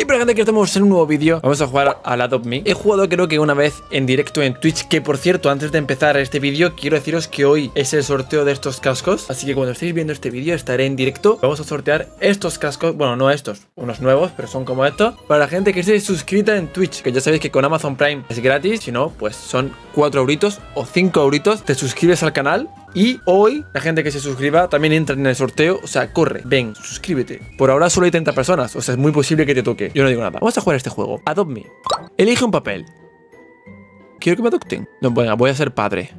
Y para gente que estamos en un nuevo vídeo, vamos a jugar al Adopt Me. He jugado creo que una vez en directo en Twitch, que por cierto, antes de empezar este vídeo, quiero deciros que hoy es el sorteo de estos cascos. Así que cuando estéis viendo este vídeo, estaré en directo. Vamos a sortear estos cascos, bueno, no estos, unos nuevos, pero son como estos. Para la gente que esté suscrita en Twitch, que ya sabéis que con Amazon Prime es gratis, si no, pues son 4 euritos o 5 euritos. Te suscribes al canal y hoy, la gente que se suscriba también entra en el sorteo. O sea, corre, ven, suscríbete. Por ahora solo hay 30 personas, o sea, es muy posible que te toque. Yo no digo nada. Vamos a jugar este juego. Adopt Me. Elige un papel. Quiero que me adopten. No, bueno, voy a ser padre.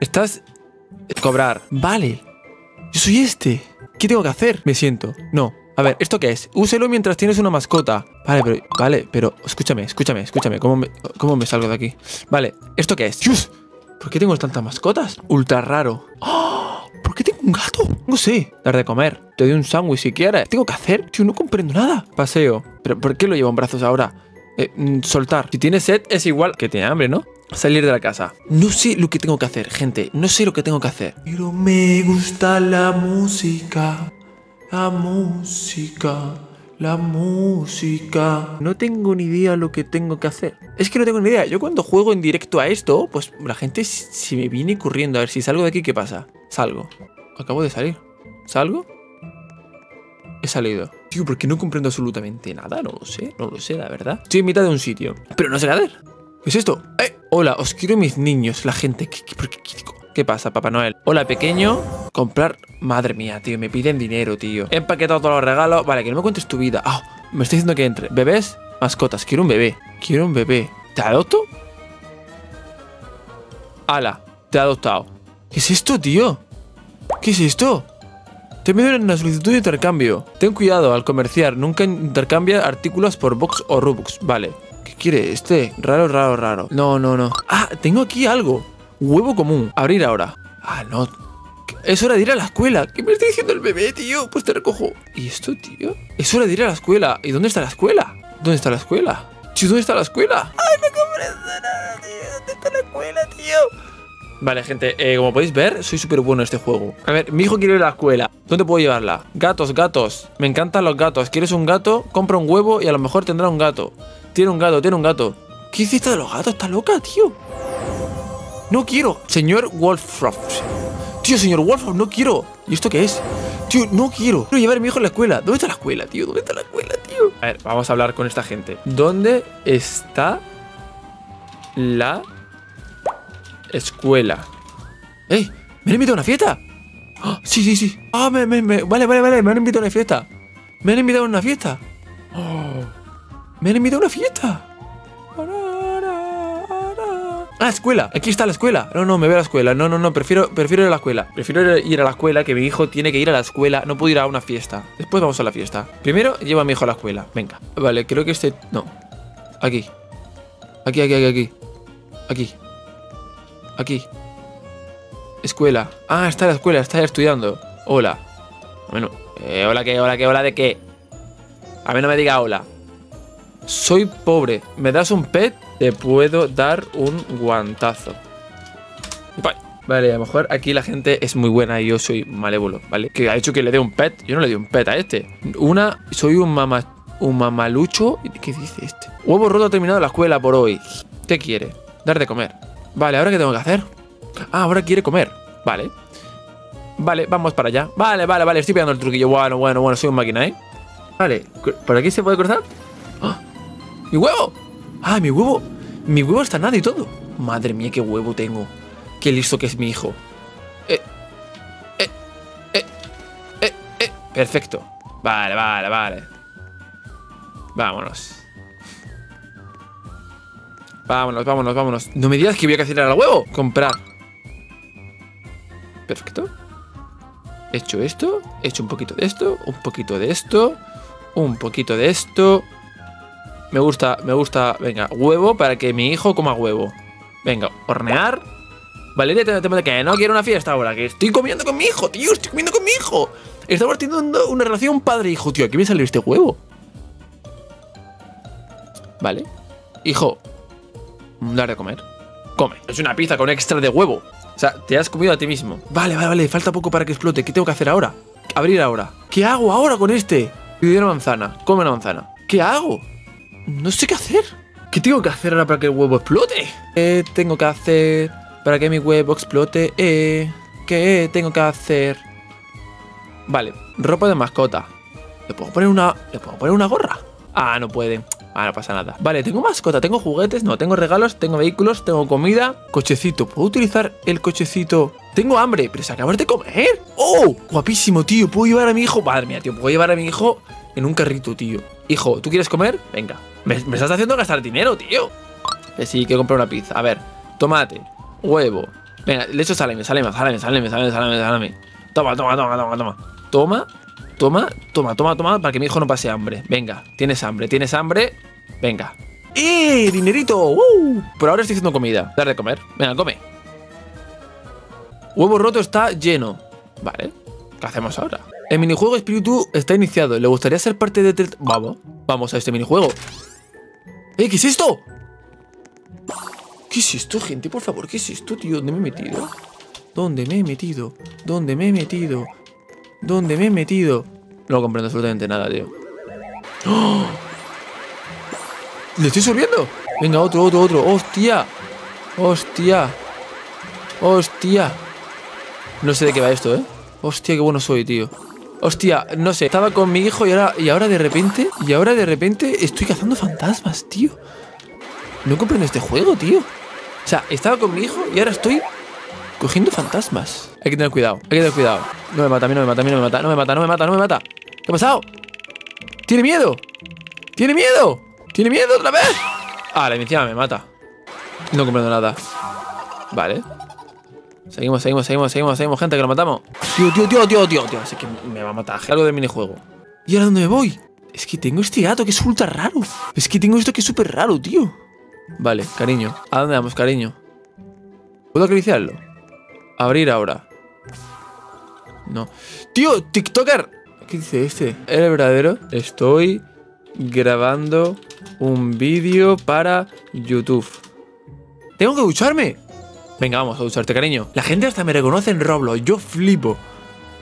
Estás... Cobrar. Vale. Yo soy este. ¿Qué tengo que hacer? Me siento. No. A ver, ¿esto qué es? Úselo mientras tienes una mascota. Vale, pero... Vale, pero... Escúchame, escúchame, escúchame. ¿Cómo me, cómo me salgo de aquí? Vale, ¿esto qué es? ¡Yus! ¿Por qué tengo tantas mascotas? Ultra raro. ¡Oh! ¿Por qué tengo un gato? No sé. Dar de comer. Te doy un sándwich si quieres. ¿Qué tengo que hacer? Tío, no comprendo nada. Paseo. ¿Pero por qué lo llevo en brazos ahora? Eh, mm, soltar. Si tienes sed es igual que tiene hambre, ¿no? Salir de la casa. No sé lo que tengo que hacer, gente. No sé lo que tengo que hacer. Pero me gusta la música. La música. La música. No tengo ni idea lo que tengo que hacer. Es que no tengo ni idea. Yo cuando juego en directo a esto, pues la gente si me viene corriendo. A ver si salgo de aquí, ¿qué pasa? Salgo. Acabo de salir. ¿Salgo? He salido. Tío, porque no comprendo absolutamente nada. No lo sé, no lo sé, la verdad. Estoy en mitad de un sitio. Pero no sé hacer. ¿Qué es esto? ¡Eh! Hola, os quiero mis niños, la gente. ¿Qué, qué, qué, qué pasa, Papá Noel? Hola, pequeño. Comprar. Madre mía, tío, me piden dinero, tío. He empaquetado todos los regalos. Vale, que no me cuentes tu vida. Ah, me estoy diciendo que entre. ¿Bebés? Mascotas. Quiero un bebé. Quiero un bebé. ¿Te adopto? Ala, te he adoptado. ¿Qué es esto, tío? ¿Qué es esto? Te envío una solicitud de intercambio. Ten cuidado al comerciar. Nunca intercambia artículos por box o Robux. Vale. ¿Qué quiere este? Raro, raro, raro. No, no, no. Ah, tengo aquí algo. Huevo común. Abrir ahora. Ah, no. Es hora de ir a la escuela. ¿Qué me está diciendo el bebé, tío? Pues te recojo. ¿Y esto, tío? Es hora de ir a la escuela. ¿Y dónde está la escuela? ¿Dónde está la escuela? Tío, ¿dónde está la escuela? Ay, no comprendo nada, tío. ¿Dónde está la escuela, tío? Vale, gente, eh, como podéis ver, soy súper bueno en este juego. A ver, mi hijo quiere ir a la escuela. ¿Dónde puedo llevarla? Gatos, gatos. Me encantan los gatos. ¿Quieres un gato? Compra un huevo y a lo mejor tendrá un gato. Tiene un gato, tiene un gato. ¿Qué hiciste de los gatos? ¿Está loca, tío? No quiero. Señor Wolfroff. Tío, señor Wolfroff, no quiero. ¿Y esto qué es? Tío, no quiero. Quiero llevar a mi hijo a la escuela. ¿Dónde está la escuela, tío? ¿Dónde está la escuela, tío? A ver, vamos a hablar con esta gente. ¿Dónde está la escuela? ¡Ey! ¿Me han invitado a una fiesta? ¡Ah! sí, sí, sí. Ah, me, me, me- Vale, vale, vale. Me han invitado a una fiesta. Me han invitado a una fiesta. Oh, me han invitado a una fiesta. Ah, escuela. Aquí está la escuela. No, no, me veo a la escuela. No, no, no. Prefiero, prefiero ir a la escuela. Prefiero ir a la escuela, que mi hijo tiene que ir a la escuela. No puedo ir a una fiesta. Después vamos a la fiesta. Primero llevo a mi hijo a la escuela. Venga. Vale, creo que este... No. Aquí. Aquí, aquí, aquí, aquí. Aquí. Aquí. Escuela. Ah, está en la escuela, está estudiando. Hola. Bueno, eh, hola qué, hola qué, hola de qué. A mí no me diga hola. Soy pobre. ¿Me das un pet? Te puedo dar un guantazo. Vale. A lo mejor aquí la gente es muy buena y yo soy malévolo, ¿vale? Que ha hecho que le dé un pet. Yo no le di un pet a este. Una, soy un mamá, un mamalucho. ¿Qué dice este? Huevo roto ha terminado la escuela por hoy. ¿Qué quiere? Dar de comer. Vale, ¿ahora qué tengo que hacer? Ah, ahora quiere comer. Vale. Vale, vamos para allá. Vale, vale, vale. Estoy pegando el truquillo. Bueno, bueno, bueno. Soy un máquina, ¿eh? Vale. ¿Por aquí se puede cruzar? ¡Ah! ¡Mi huevo! ¡Ah, mi huevo! Mi huevo está nada y todo. Madre mía, qué huevo tengo. Qué listo que es mi hijo. Eh. Eh. Eh. Eh. Eh. Perfecto. Vale, vale, vale. Vámonos. Vámonos, vámonos, vámonos. No me digas que voy a cancelar al huevo. Comprar. Perfecto. He hecho esto. He hecho un poquito de esto. Un poquito de esto. Un poquito de esto. Me gusta, me gusta. Venga, huevo para que mi hijo coma huevo. Venga, hornear. Valeria, te, te, que no quiero una fiesta ahora. Que estoy comiendo con mi hijo, tío. Estoy comiendo con mi hijo. Estamos teniendo una relación padre-hijo, tío. Aquí me salió este huevo. Vale. Hijo, dar de comer. Come. Es una pizza con extra de huevo. O sea, te has comido a ti mismo. Vale, vale, vale. Falta poco para que explote. ¿Qué tengo que hacer ahora? Abrir ahora. ¿Qué hago ahora con este? Pide una manzana. Come una manzana. ¿Qué hago? No sé qué hacer. ¿Qué tengo que hacer ahora para que el huevo explote? ¿Qué tengo que hacer para que mi huevo explote? ¿Qué tengo que hacer? Vale, ropa de mascota. ¿Le puedo poner una. ¿Le puedo poner una gorra? Ah, no puede. Ah, no pasa nada. Vale, tengo mascota, tengo juguetes, no, tengo regalos, tengo vehículos, tengo comida, cochecito. ¿Puedo utilizar el cochecito? Tengo hambre, pero se acabas de comer. ¡Oh! Guapísimo, tío. Puedo llevar a mi hijo. Madre mía, tío. Puedo llevar a mi hijo en un carrito, tío. Hijo, ¿tú quieres comer? Venga. Me, me estás haciendo gastar dinero, tío. Que sí, que comprar una pizza. A ver, tomate, huevo. Venga, le echo salame, salame, salame, salame, salame, salame, salame. Toma, toma, toma, toma, toma. Toma, toma, toma, toma, toma, para que mi hijo no pase hambre. Venga, tienes hambre, tienes hambre. Venga. ¡Eh! ¡Dinerito! ¡Uh! Por ahora estoy haciendo comida. Dar de comer. Venga, come. Huevo roto está lleno. Vale. ¿Qué hacemos ahora? El minijuego Espíritu está iniciado. ¿Le gustaría ser parte de... Vamos. Vamos a este minijuego. ¡Eh! ¿Qué es esto? ¿Qué es esto, gente? Por favor, ¿qué es esto, tío? ¿Dónde me he metido? ¿Dónde me he metido? ¿Dónde me he metido? ¿Dónde me he metido? No comprendo absolutamente nada, tío. ¡Oh! ¿Le estoy subiendo? Venga, otro, otro, otro. ¡Hostia! ¡Hostia! ¡Hostia! No sé de qué va esto, ¿eh? Hostia, qué bueno soy, tío. Hostia, no sé. Estaba con mi hijo y ahora, y ahora de repente... Y ahora de repente estoy cazando fantasmas, tío. No comprendo este juego, tío. O sea, estaba con mi hijo y ahora estoy cogiendo fantasmas. Hay que tener cuidado, hay que tener cuidado. No me mata, no me mata, no me mata, no me mata, no me mata, no me mata. ¿Qué ha pasado? ¿Tiene miedo? ¿Tiene miedo? ¿Tiene miedo otra vez? Ah, la encima me mata. No comprendo nada. Vale. Seguimos, seguimos, seguimos, seguimos, seguimos, gente, que lo matamos. Tío, tío, tío, tío, tío, tío. Así que me va a matar. Algo del minijuego. ¿Y ahora dónde me voy? Es que tengo este gato que es ultra raro. Es que tengo esto que es súper raro, tío. Vale, cariño. ¿A dónde vamos, cariño? ¿Puedo acariciarlo? Abrir ahora. No. ¡Tío! ¡TikToker! ¿Qué dice este? ¿Eres verdadero? Estoy grabando un vídeo para YouTube. ¡Tengo que ducharme! Venga, vamos a ducharte, cariño. La gente hasta me reconoce en Roblox. Yo flipo.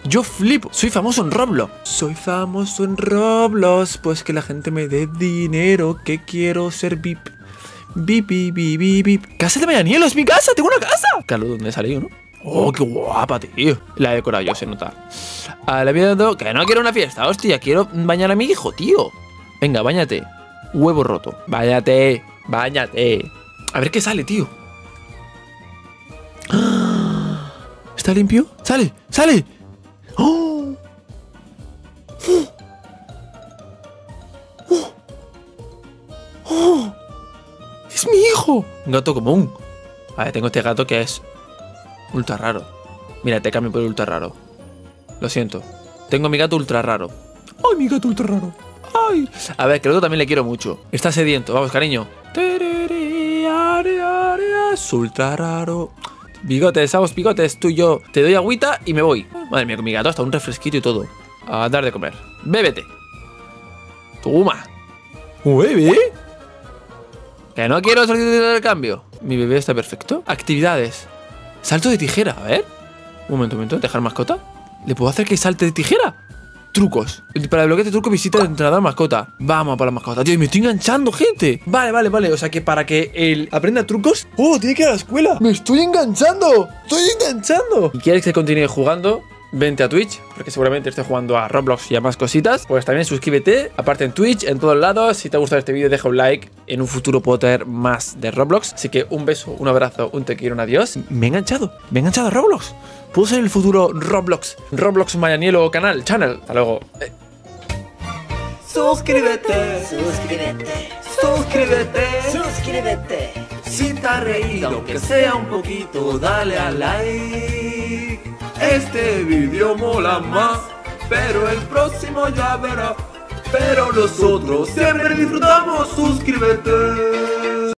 Yo flipo. Soy famoso en Roblox. Soy famoso en Roblox. Pues que la gente me dé dinero. Que quiero ser VIP. Bip, bip, bip, bip. Casa de Mañanielo, es mi casa, tengo una casa. Carlos, ¿dónde he salido, no? Oh, qué guapa, tío. La he decorado yo, se nota. A la vida dado que no quiero una fiesta, hostia, quiero bañar a mi hijo, tío. Venga, bañate. Huevo roto. Báñate, bañate. A ver qué sale, tío. ¿Está limpio? ¡Sale! ¡Sale! ¡Oh! ¡Oh! ¡Oh! ¡Es mi hijo! Un gato común. A ver, tengo este gato que es ultra raro. Mira, te cambio por ultra raro. Lo siento. Tengo mi gato ultra raro. ¡Ay, mi gato ultra raro! ¡Ay! A ver, que el otro también le quiero mucho. Está sediento. Vamos, cariño. Ultra raro. Bigotes, vamos, bigotes, tú y yo. Te doy agüita y me voy. Madre mía, con mi gato hasta un refresquito y todo. A dar de comer. Bébete. Toma. ¿Un bebé? Que no quiero salir del cambio. Mi bebé está perfecto. Actividades. Salto de tijera. A ver. Un momento, un momento. Dejar mascota. ¿Le puedo hacer que salte de tijera? Trucos. Para desbloquear este truco visita el entrenador mascota. Vamos para la mascota. Tío, me estoy enganchando, gente. Vale, vale, vale. O sea que para que él aprenda trucos. ¡Oh, tiene que ir a la escuela! ¡Me estoy enganchando! ¡Estoy enganchando! ¿Y quieres que continúe jugando? Vente a Twitch, porque seguramente estoy jugando a Roblox y a más cositas. Pues también suscríbete, aparte en Twitch, en todos lados. Si te ha gustado este vídeo, deja un like. En un futuro puedo traer más de Roblox. Así que un beso, un abrazo, un te quiero, un adiós. Me he enganchado, me he enganchado a Roblox. Puedo ser en el futuro Roblox, Roblox Mañanielo canal, channel. Hasta luego. Eh. Suscríbete, suscríbete, suscríbete, suscríbete. Si te has reído, aunque sea un poquito, dale a like. Este vídeo mola más, pero el próximo ya verás. Pero nosotros siempre disfrutamos, suscríbete.